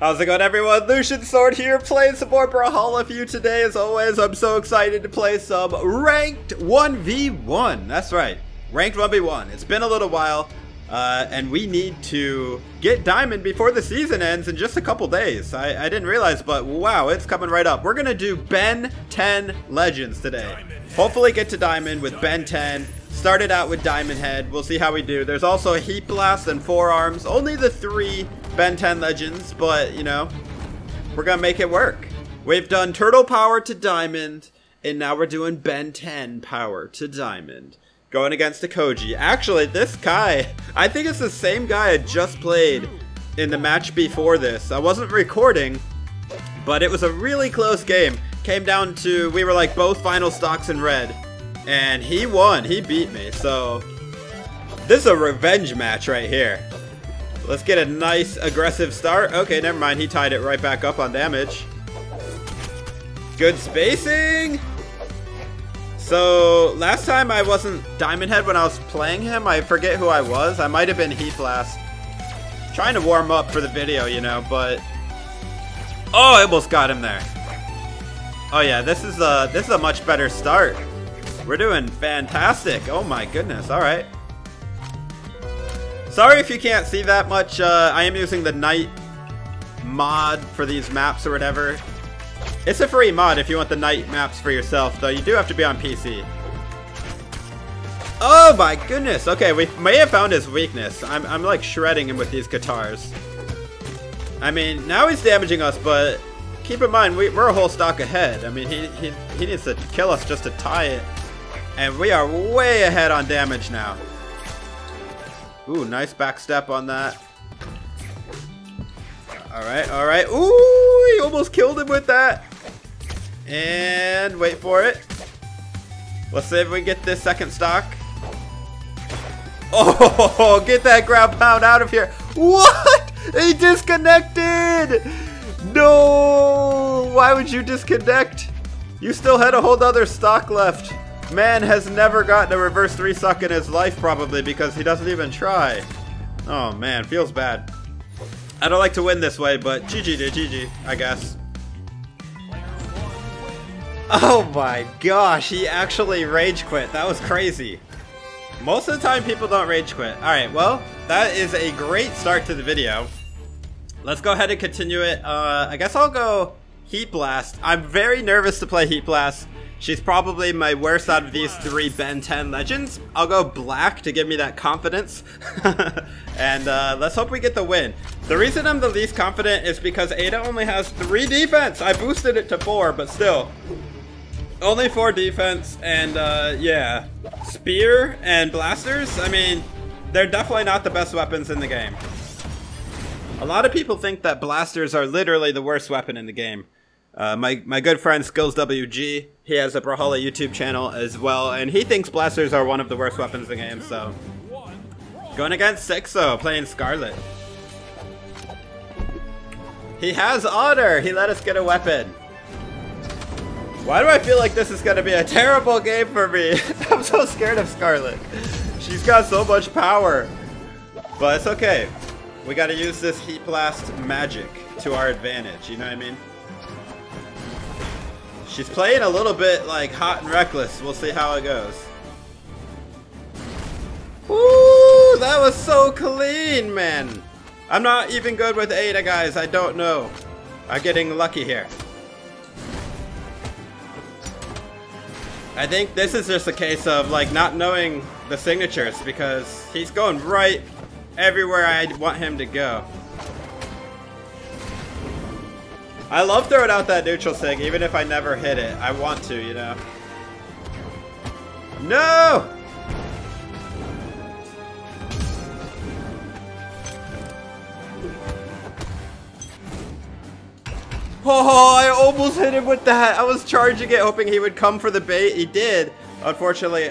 How's it going everyone? Lucian Sword here, playing some more Brawlhalla for you today. As always, I'm so excited to play some Ranked 1v1. That's right, Ranked 1v1. It's been a little while, uh, and we need to get Diamond before the season ends in just a couple days. I, I didn't realize, but wow, it's coming right up. We're gonna do Ben 10 Legends today. Hopefully get to Diamond with Ben 10. Started out with Diamondhead. We'll see how we do. There's also Heatblast and Four Arms. Only the three Ben 10 Legends, but, you know, we're going to make it work. We've done Turtle Power to Diamond, and now we're doing Ben 10 Power to Diamond. Going against a Koji. Actually, this guy, I think it's the same guy I just played in the match before this. I wasn't recording, but it was a really close game. Came down to, we were like both final stocks in red. And he won. He beat me. So this is a revenge match right here. Let's get a nice aggressive start. Okay, never mind. He tied it right back up on damage. Good spacing. So last time I wasn't Diamondhead when I was playing him. I forget who I was. I might have been Heatblast. Trying to warm up for the video, you know, but... Oh, I almost got him there. Oh yeah, this is a this is a much better start. We're doing fantastic. Oh my goodness. All right. Sorry if you can't see that much. Uh, I am using the night mod for these maps or whatever. It's a free mod if you want the night maps for yourself, though you do have to be on PC. Oh my goodness. Okay, we may have found his weakness. I'm, I'm like shredding him with these guitars. I mean, now he's damaging us, but keep in mind, we, are a whole stock ahead. I mean, he, he, he needs to kill us just to tie it. And we are way ahead on damage now. Ooh, nice backstep on that. Alright, alright. Ooh, he almost killed him with that. And wait for it. Let's see if we get this second stock. Oh, get that ground pound out of here. What? He disconnected. No. Why would you disconnect? You still had a whole other stock left. Man has never gotten a reverse 3 suck in his life probably because he doesn't even try. Oh man, feels bad. I don't like to win this way, but GG to GG, I guess. Oh my gosh, he actually rage quit. That was crazy. Most of the time people don't rage quit. Alright, well, that is a great start to the video. Let's go ahead and continue it. Uh, I guess I'll go Heatblast. I'm very nervous to play Heatblast She's probably my worst out of these three Ben 10 legends. I'll go black to give me that confidence. and uh, let's hope we get the win. The reason I'm the least confident is because Ada only has three defense. I boosted it to four, but still. Only four defense, and uh, yeah. Spear and blasters, I mean, they're definitely not the best weapons in the game. A lot of people think that blasters are literally the worst weapon in the game. Uh, my, my good friend Skills WG, he has a Brawlhalla YouTube channel as well, and he thinks blasters are one of the worst weapons in the game, so. Going against Sixo, playing Scarlet. He has honor! He let us get a weapon. Why do I feel like this is to be a terrible game for me? I'm so scared of Scarlet. She's got so much power. But it's okay. We got to use this Heatblast magic to our advantage, you know what I mean? She's playing a little bit like hot and reckless. We'll see how it goes. Ooh, that was so clean, man. I'm not even good with Ada, guys. I don't know. I'm getting lucky here. I think this is just a case of like not knowing the signatures because he's going right everywhere I want him to go. I love throwing out that neutral sig, even if I never hit it. I want to, you know. No! Oh, I almost hit him with that. I was charging it, hoping he would come for the bait. He did. Unfortunately,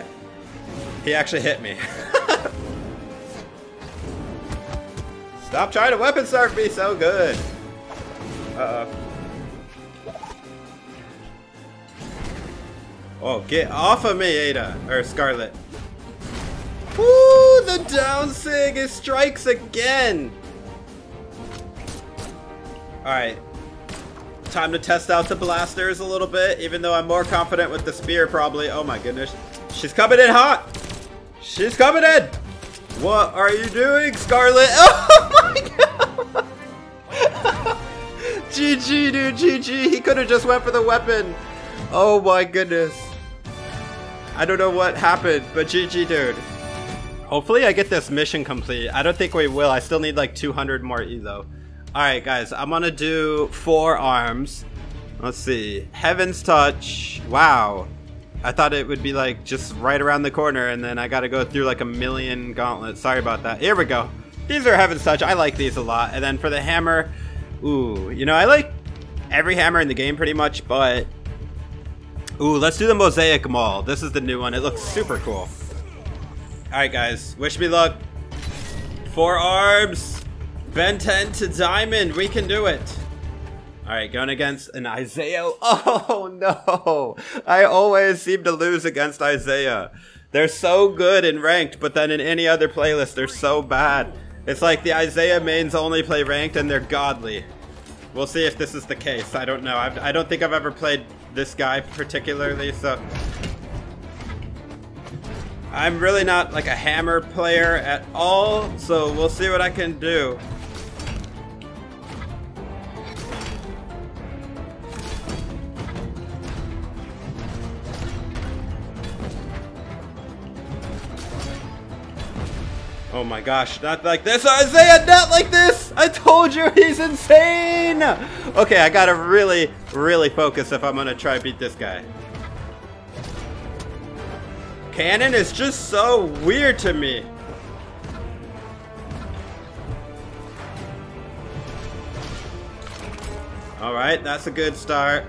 he actually hit me. Stop trying to weapon surf me so good. Uh-oh. Oh, get off of me, Ada. Or Scarlet. Woo! The down sig! It strikes again! Alright. Time to test out the blasters a little bit, even though I'm more confident with the spear probably. Oh my goodness. She's coming in hot! She's coming in! What are you doing, Scarlet? Oh my god! GG, dude, GG. He could have just went for the weapon. Oh my goodness. I don't know what happened, but GG, dude. Hopefully I get this mission complete. I don't think we will. I still need like 200 more E though. Alright guys, I'm gonna do four arms. Let's see. Heaven's Touch. Wow. I thought it would be like just right around the corner and then I gotta go through like a million gauntlets. Sorry about that. Here we go. These are Heaven's Touch. I like these a lot. And then for the hammer, ooh, you know, I like every hammer in the game pretty much, but ooh, let's do the Mosaic Maul. This is the new one. It looks super cool. Alright guys, wish me luck. Four arms. Ben 10 to Diamond. We can do it. Alright, going against an Isaiah. Oh no! I always seem to lose against Isaiah. They're so good in ranked, but then in any other playlist, they're so bad. It's like the Isaiah mains only play ranked and they're godly. We'll see if this is the case. I don't know. I've, I do not think I've ever played this guy particularly, so... I'm really not like a hammer player at all, so we'll see what I can do. Oh my gosh, not like this, Isaiah, not like this! I told you he's insane! Okay, I gotta really, really focus if I'm gonna try to beat this guy. Cannon is just so weird to me. Alright, that's a good start.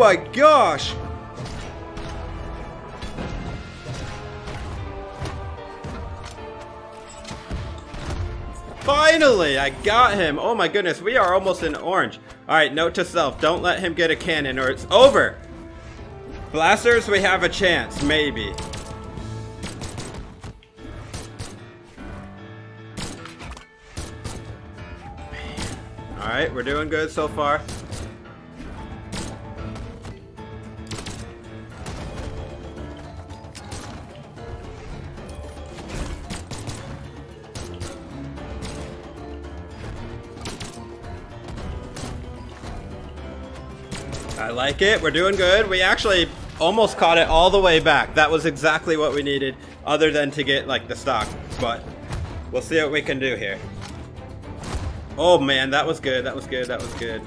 My gosh! Finally, I got him. Oh my goodness, we are almost in orange. Alright, note to self, don't let him get a cannon or it's over. Blasters, we have a chance, maybe. Alright, we're doing good so far. I like it. We're doing good. We actually almost caught it all the way back. That was exactly what we needed, other than to get, like, the stock. But we'll see what we can do here. Oh man, that was good, that was good, that was good.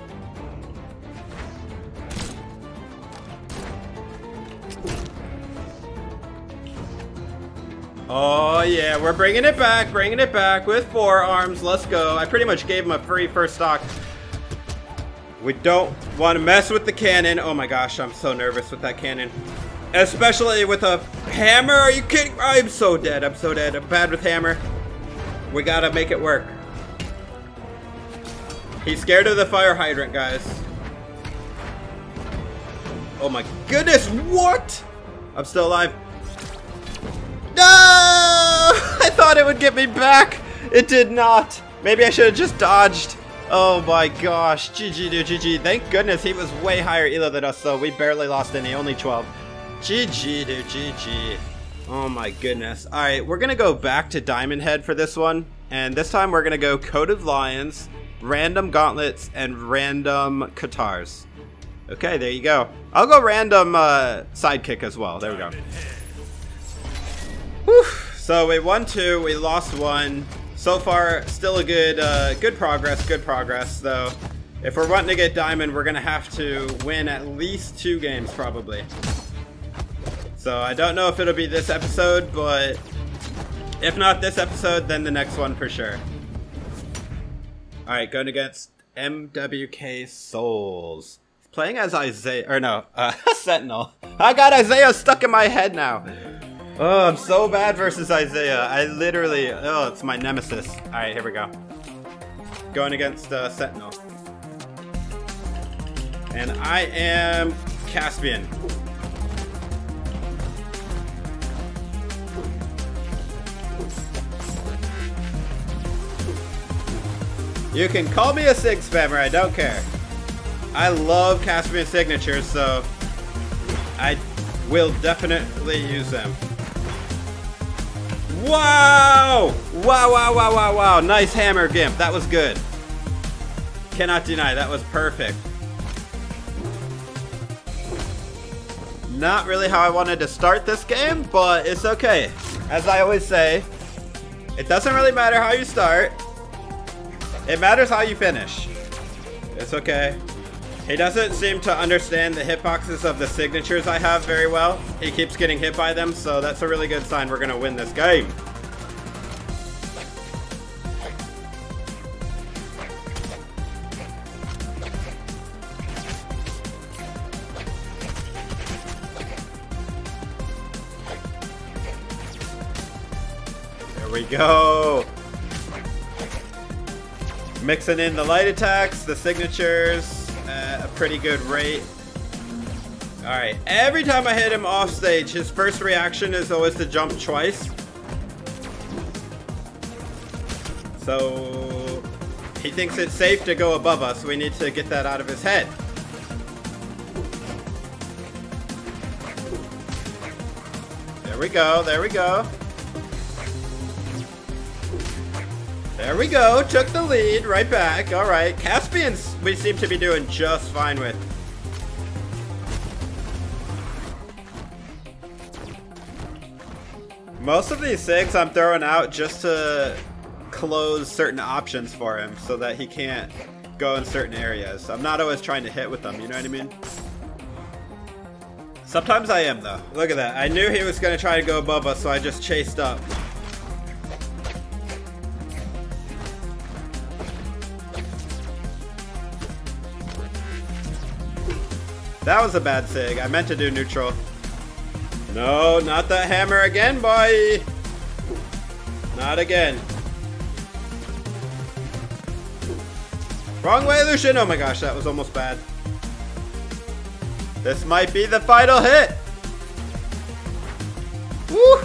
Oh yeah, we're bringing it back, bringing it back with four arms. Let's go. I pretty much gave him a free first stock. We don't want to mess with the cannon. Oh my gosh, I'm so nervous with that cannon. Especially with a hammer. Are you kidding? I'm so dead. I'm so dead. I'm bad with hammer. We gotta make it work. He's scared of the fire hydrant, guys. Oh my goodness, what? I'm still alive. No! I thought it would get me back. It did not. Maybe I should have just dodged. Oh my gosh. GG, dude, GG. Thank goodness he was way higher elo than us, so we barely lost any. Only 12. GG, dude, GG. Oh my goodness. Alright, we're gonna go back to Diamondhead for this one. And this time we're gonna go Coat of Lions random gauntlets, and random katars. Okay, there you go. I'll go random uh, sidekick as well. There we go. Whew. So we won two, we lost one. So far, still a good, uh, good progress. Good progress, though. If we're wanting to get diamond, we're gonna have to win at least two games, probably. So I don't know if it'll be this episode, but if not this episode, then the next one for sure. Alright, going against MWK Souls. Playing as Isaiah, or no, uh, Sentinel. I got Isaiah stuck in my head now. Oh, I'm so bad versus Isaiah. I literally, oh, it's my nemesis. All right, here we go. Going against uh, Sentinel. And I am Caspian. You can call me a Sig spammer, I don't care. I love Caspian signatures, so I will definitely use them. Wow! Wow, wow, wow, wow, wow. Nice hammer, Gimp. That was good. Cannot deny, that was perfect. Not really how I wanted to start this game, but it's okay. As I always say, it doesn't really matter how you start. It matters how you finish. It's okay. He doesn't seem to understand the hitboxes of the signatures I have very well. He keeps getting hit by them, so that's a really good sign we're to win this game. There we go. Mixing in the light attacks, the signatures at a pretty good rate. Alright, every time I hit him off stage, his first reaction is always to jump twice. So, he thinks it's safe to go above us. We need to get that out of his head. There we go, there we go. There we go. Took the lead. Right back. All right. Caspians we seem to be doing just fine with. Most of these SIGs I'm throwing out just to close certain options for him so that he can't go in certain areas. I'm not always trying to hit with them, you know what I mean? Sometimes I am though. Look at that. I knew he was going to try to go above us, so I just chased up. That was a bad sig. I meant to do neutral. No, not that hammer again, boy. Not again. Wrong way, Lucian. Oh my gosh, that was almost bad. This might be the final hit. Woo!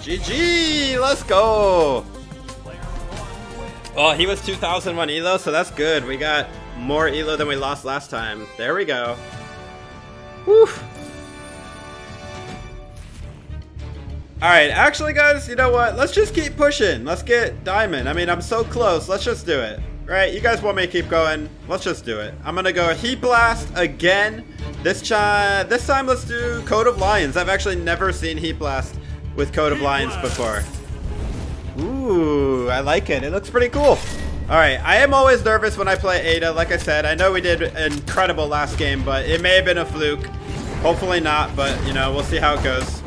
GG, let's go. Oh, he was 2001 elo, so that's good. We got more elo than we lost last time. There we go. Whew. Alright, actually guys, you know what? Let's just keep pushing. Let's get diamond. I mean, I'm so close. Let's just do it. Right, you guys want me to keep going? Let's just do it. I'm gonna go Heatblast again. This, this time let's do Coat of Lions. I've actually never seen Heatblast with Coat of Lions before. Ooh, I like it. It looks pretty cool. Alright, I am always nervous when I play Ada. Like I said, I know we did incredible last game, but it may have been a fluke. Hopefully not, but, you know, we'll see how it goes.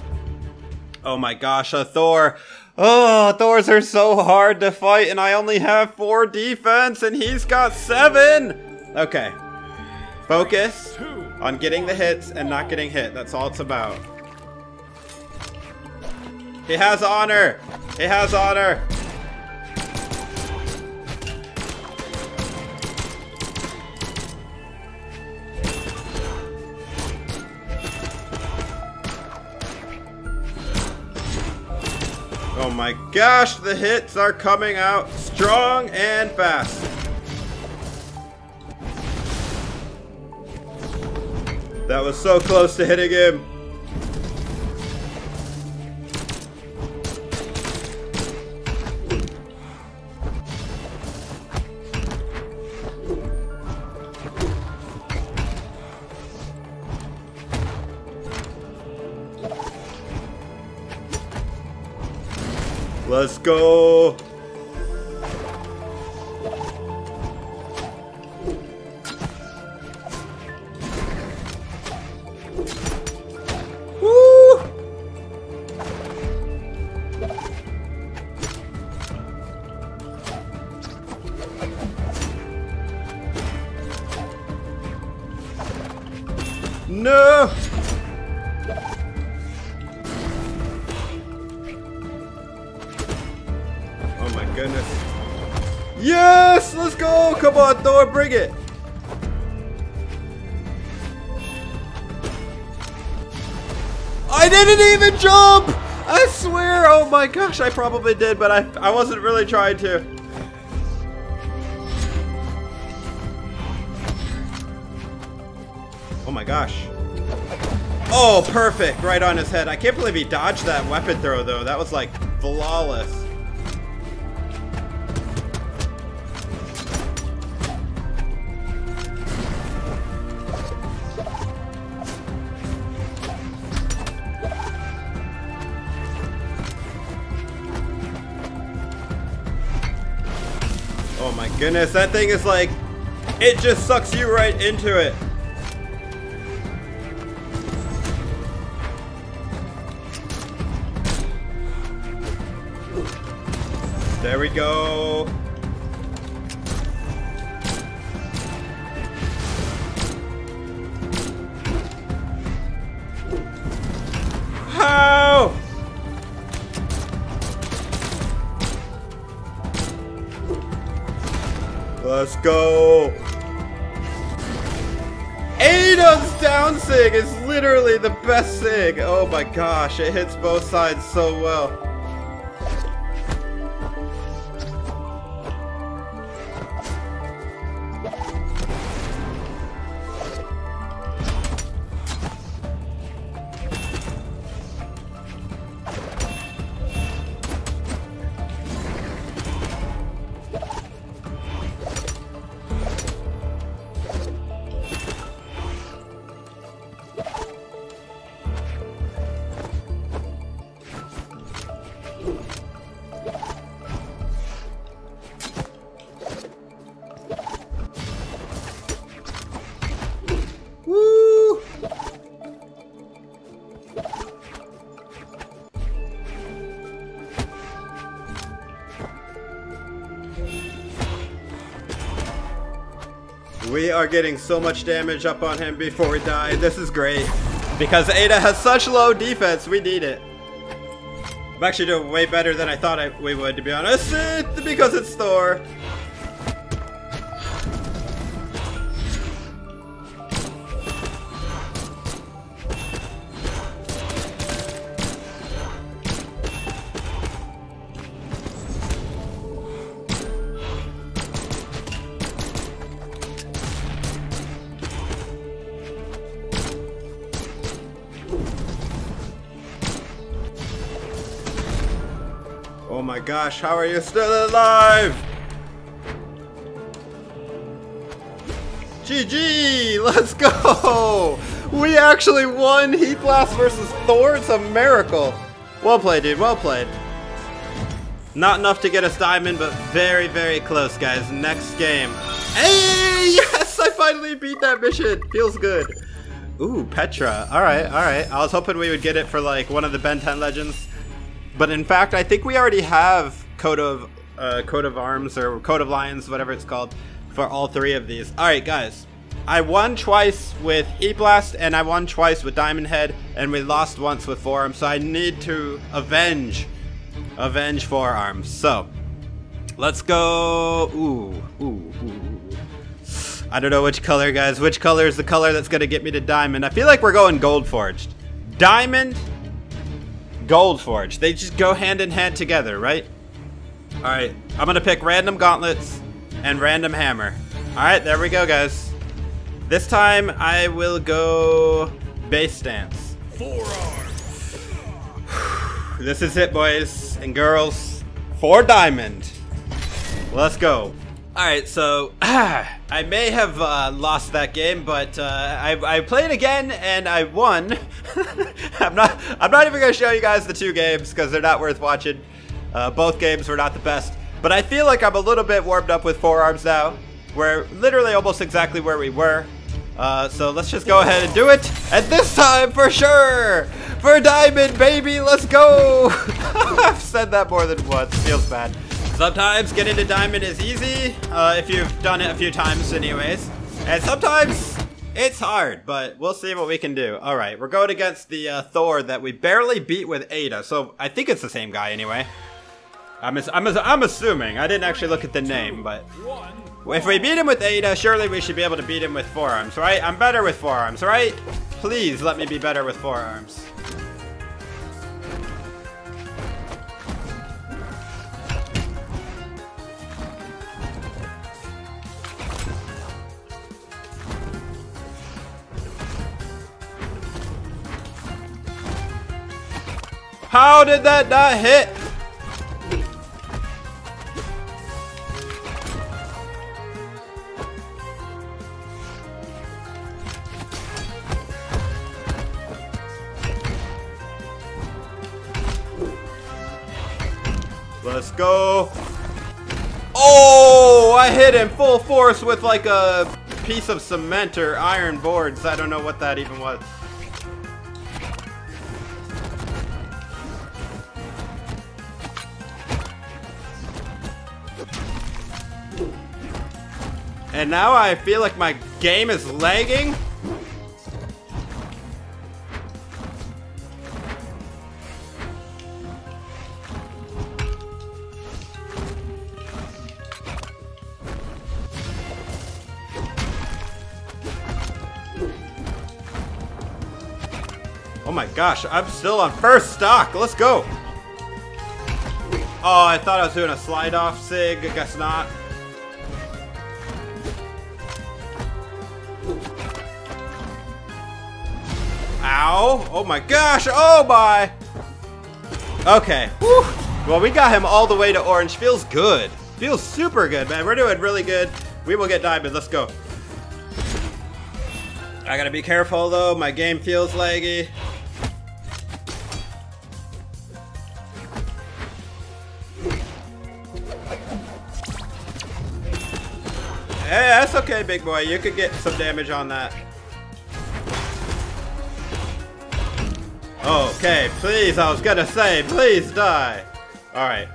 Oh my gosh, a Thor. Oh, Thors are so hard to fight, and I only have four defense, and he's got seven! Okay. Focus on getting the hits and not getting hit. That's all it's about. He has honor! He has honor! My gosh, the hits are coming out strong and fast. That was so close to hitting him. It! I didn't even jump! I swear! Oh my gosh, I probably did, but I, I wasn't really trying to. Oh my gosh. Oh, perfect! Right on his head. I can't believe he dodged that weapon throw, though. That was, like, flawless. Goodness, that thing is like, it just sucks you right into it. There we go. Let's go. Ada's down sig is literally the best sig. Oh my gosh, it hits both sides so well. Are getting so much damage up on him before we die. This is great. Because Ada has such low defense, we need it. I'm actually doing way better than I thought I, we would, to be honest. Because it's Thor. My gosh, how are you still alive? GG! Let's go! We actually won Heatblast versus Thor. It's a miracle. Well played, dude. Well played. Not enough to get us diamond, but very, very close, guys. Next game. Hey! Yes! I finally beat that mission. Feels good. Ooh, Petra. Alright, alright. I was hoping we would get it for, like, one of the Ben 10 Legends. But in fact, I think we already have coat of uh, coat of arms or coat of lions, whatever it's called, for all three of these. All right, guys. I won twice with Heatblast, and I won twice with Diamondhead, and we lost once with Four Arms. So I need to avenge, avenge Four Arms. So let's go. Ooh, ooh, ooh. I don't know which color, guys. Which color is the color that's gonna get me to Diamond? I feel like we're going Gold Forged. Diamond Gold Forge. They just go hand in hand together, right? Alright, I'm gonna pick random gauntlets and random hammer. Alright, there we go, guys. This time I will go base stance. Four Arm. This is it, boys and girls. For diamond. Let's go. Alright, so I may have uh, lost that game, but uh, I, I played again and I won. I'm not I'm not even gonna show you guys the two games because they're not worth watching. Uh, both games were not the best, but I feel like I'm a little bit warmed up with four arms now. We're literally almost exactly where we were. Uh, so let's just go ahead and do it. And this time for sure, for diamond, baby, let's go. I've said that more than once. Feels bad. Sometimes getting to diamond is easy, uh, if you've done it a few times anyways. And sometimes It's hard, but we'll see what we can do. All right, we're going against the uh, Thor that we barely beat with Ada, so I think it's the same guy anyway. I'm, I'm, I'm assuming. I didn't actually look at the name, but if we beat him with Ada, surely we should be able to beat him with four arms, right? I'm better with four arms, right? Please let me be better with four arms. How did that not hit? Let's go. Oh, I hit him full force with like a piece of cement or iron boards. I don't know what that even was. And now I feel like my game is lagging. Oh my gosh, I'm still on first stock. Let's go. Oh, I thought I was doing a slide off sig. I guess not. Ow. Oh my gosh. Oh my. Okay. Whew. Well, we got him all the way to orange. Feels good. Feels super good, man. We're doing really good. We will get diamond. Let's go. I gotta be careful, though. My game feels laggy. That's okay, big boy. You could get some damage on that. Okay, please, I was gonna say, please die. Alright.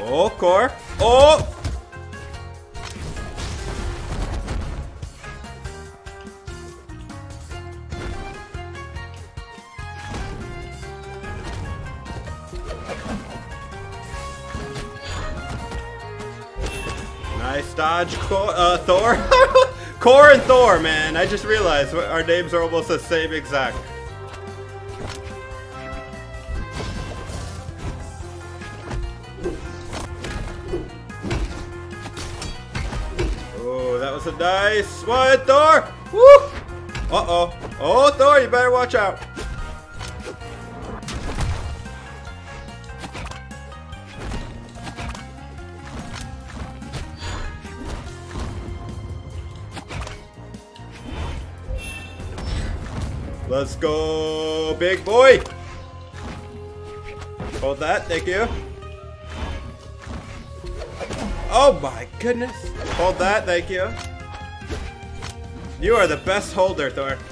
Oh, Kor. Oh! Nice dodge, Kor, uh, Thor. Kor and Thor, man. I just realized our names are almost the same exact. Oh, that was a nice one, Thor! Woo! Uh-oh. Oh, Thor, you better watch out. Let's go, big boy. Hold that, thank you. Oh my goodness. Hold that, thank you. You are the best holder, Thor.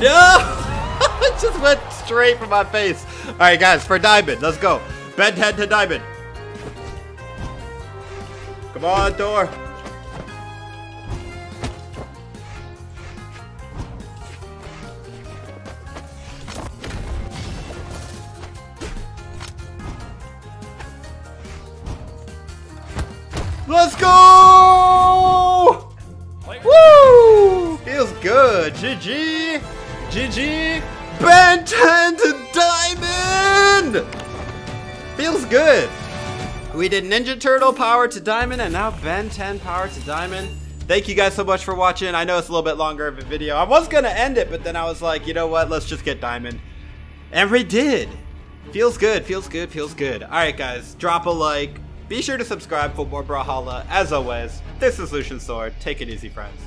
Yeah! it just went straight for my face. Alright guys, for diamond, let's go. Bend head to diamond. Come on, Thor. Let's go! Woo! Feels good. GG. GG. Ben 10 to Diamond! Feels good. We did Ninja Turtle power to Diamond and now Ben 10 power to Diamond. Thank you guys so much for watching. I know it's a little bit longer of a video. I was going to end it, but then I was like, you know what? Let's just get Diamond. And we did. Feels good, feels good, feels good. Alright guys, drop a like, be sure to subscribe for more Brawlhalla. As always, this is Lucian Sword. Take it easy, friends.